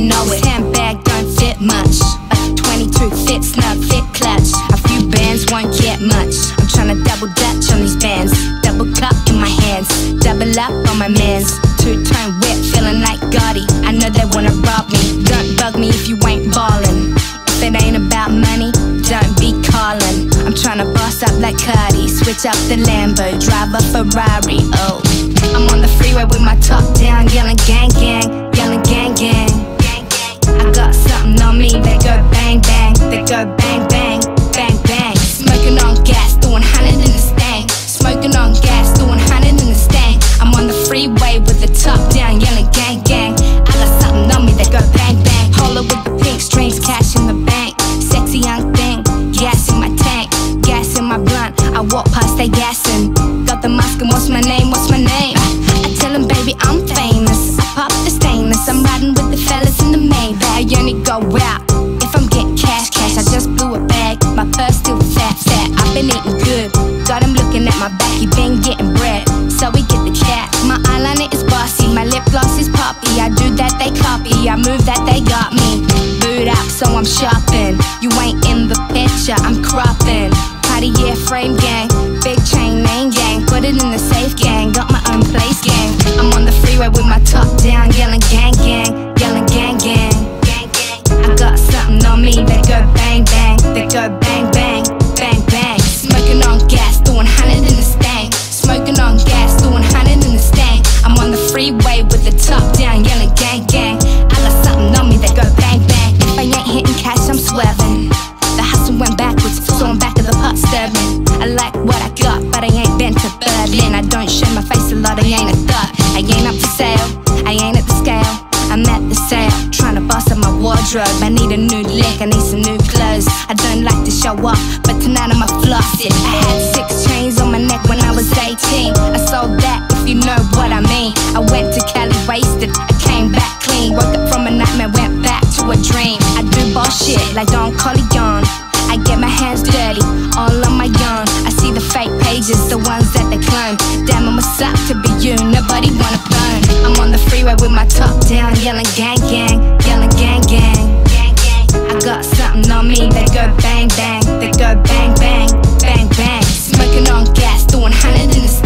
know it. Handbag don't fit much. A 22 fits, not fit clutch. A few bands won't get much. I'm trying to double dutch on these bands. Double cup in my hands. Double up on my mans. Two tone whip, feeling like Gotti. I know they wanna rob me. Don't bug me if you ain't ballin'. If it ain't about money, don't be callin' I'm tryna boss up like Cardi, switch up the Lambo, drive a Ferrari. Oh, I'm on the freeway with my top down, yelling gang gang, yelling gang gang. Bang, that looking at my back. You been getting bread, so we get the chat. My eyeliner is bossy. My lip gloss is poppy. I do that, they copy. I move that, they got me. Boot up, so I'm shopping. You ain't in the picture, I'm cropping. Cartier frame gang, big chain name gang. Put it in the safe gang, got my own place gang. I'm on the freeway with my top down, yelling 11. The hustle went backwards, so I'm back to the pot stabbing. I like what I got, but I ain't been to Berlin. I don't show my face a lot, I ain't a thought. I ain't up for sale, I ain't at the scale. I'm at the sale, trying to boss up my wardrobe. I need a new lick, I need some new clothes. I don't like to show off, but tonight I'm a floss it. I had six time I'm a suck to be you, nobody wanna burn. I'm on the freeway with my top down, yelling gang gang, yelling gang gang I got something on me that go bang bang, that go bang bang, bang bang. Smoking on gas, doing 100 in the